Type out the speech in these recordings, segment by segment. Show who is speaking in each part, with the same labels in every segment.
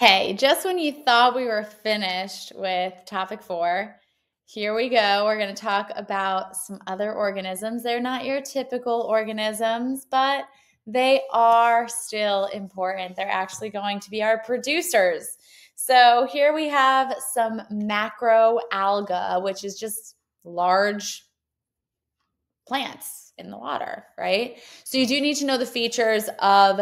Speaker 1: Hey, just when you thought we were finished with topic four, here we go. We're going to talk about some other organisms. They're not your typical organisms, but they are still important. They're actually going to be our producers. So here we have some macroalga, which is just large plants in the water, right? So you do need to know the features of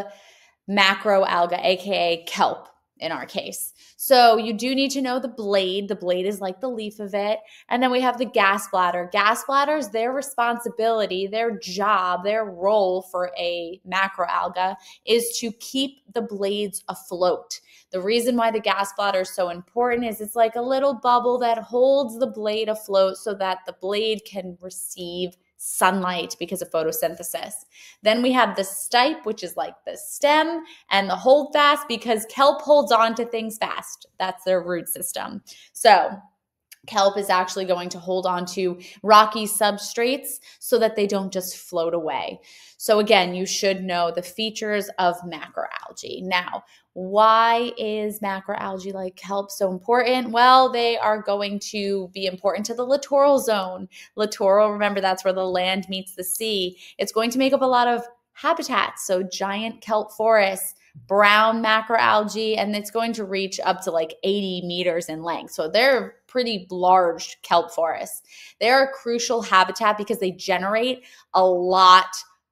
Speaker 1: macroalga, aka kelp in our case. So you do need to know the blade. The blade is like the leaf of it. And then we have the gas bladder. Gas bladders, their responsibility, their job, their role for a macroalga is to keep the blades afloat. The reason why the gas bladder is so important is it's like a little bubble that holds the blade afloat so that the blade can receive sunlight because of photosynthesis. Then we have the stipe, which is like the stem, and the holdfast because kelp holds on to things fast. That's their root system. So kelp is actually going to hold on to rocky substrates so that they don't just float away. So, again, you should know the features of macroalgae. Now, why is macroalgae like kelp so important? Well, they are going to be important to the littoral zone. Littoral, remember, that's where the land meets the sea. It's going to make up a lot of habitats, so giant kelp forests brown macroalgae, and it's going to reach up to like 80 meters in length. So they're pretty large kelp forests. They're a crucial habitat because they generate a lot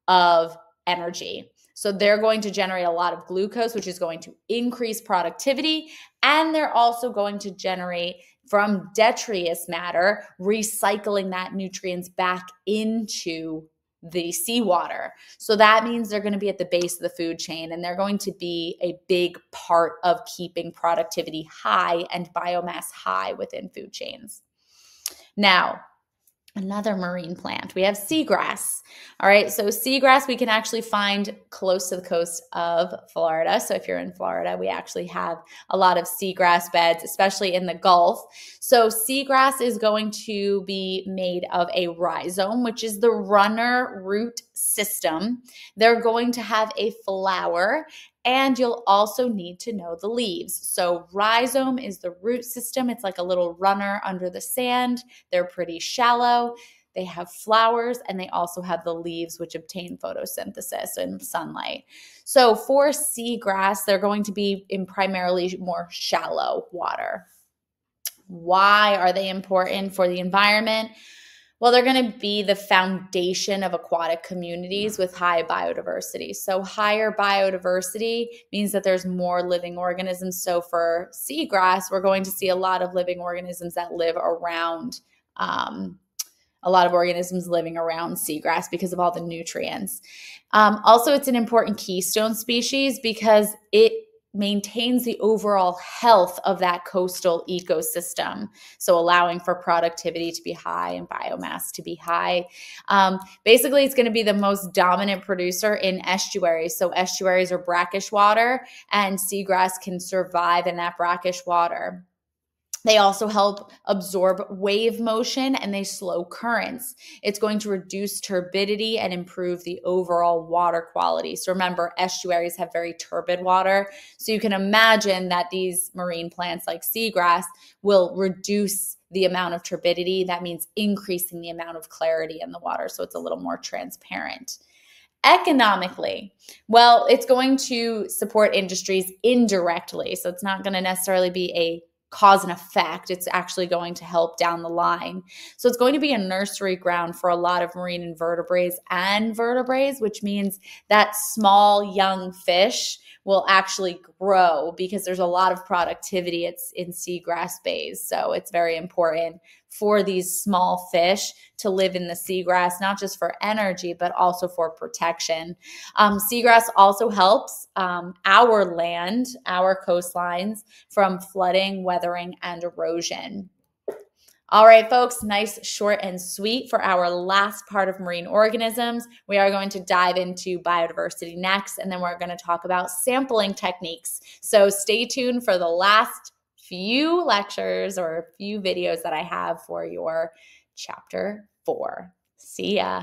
Speaker 1: of energy. So they're going to generate a lot of glucose, which is going to increase productivity. And they're also going to generate from detritus matter, recycling that nutrients back into the seawater. So that means they're going to be at the base of the food chain and they're going to be a big part of keeping productivity high and biomass high within food chains. Now, another marine plant. We have seagrass. All right, so seagrass we can actually find close to the coast of Florida. So if you're in Florida, we actually have a lot of seagrass beds, especially in the Gulf. So seagrass is going to be made of a rhizome, which is the runner root system. They're going to have a flower and you'll also need to know the leaves. So, rhizome is the root system. It's like a little runner under the sand. They're pretty shallow. They have flowers and they also have the leaves, which obtain photosynthesis and sunlight. So, for seagrass, they're going to be in primarily more shallow water. Why are they important for the environment? Well, they're going to be the foundation of aquatic communities with high biodiversity. So, higher biodiversity means that there's more living organisms. So, for seagrass, we're going to see a lot of living organisms that live around. Um, a lot of organisms living around seagrass because of all the nutrients. Um, also, it's an important keystone species because it maintains the overall health of that coastal ecosystem. So, allowing for productivity to be high and biomass to be high. Um, basically, it's going to be the most dominant producer in estuaries. So, estuaries are brackish water, and seagrass can survive in that brackish water. They also help absorb wave motion and they slow currents. It's going to reduce turbidity and improve the overall water quality. So remember, estuaries have very turbid water. So you can imagine that these marine plants like seagrass will reduce the amount of turbidity. That means increasing the amount of clarity in the water. So it's a little more transparent economically well it's going to support industries indirectly so it's not going to necessarily be a cause and effect. It's actually going to help down the line. So it's going to be a nursery ground for a lot of marine invertebrates and vertebrates, which means that small young fish will actually grow because there's a lot of productivity it's in seagrass bays so it's very important for these small fish to live in the seagrass not just for energy but also for protection um, seagrass also helps um, our land our coastlines from flooding weathering and erosion all right, folks, nice, short, and sweet for our last part of marine organisms. We are going to dive into biodiversity next, and then we're going to talk about sampling techniques. So stay tuned for the last few lectures or a few videos that I have for your chapter four. See ya.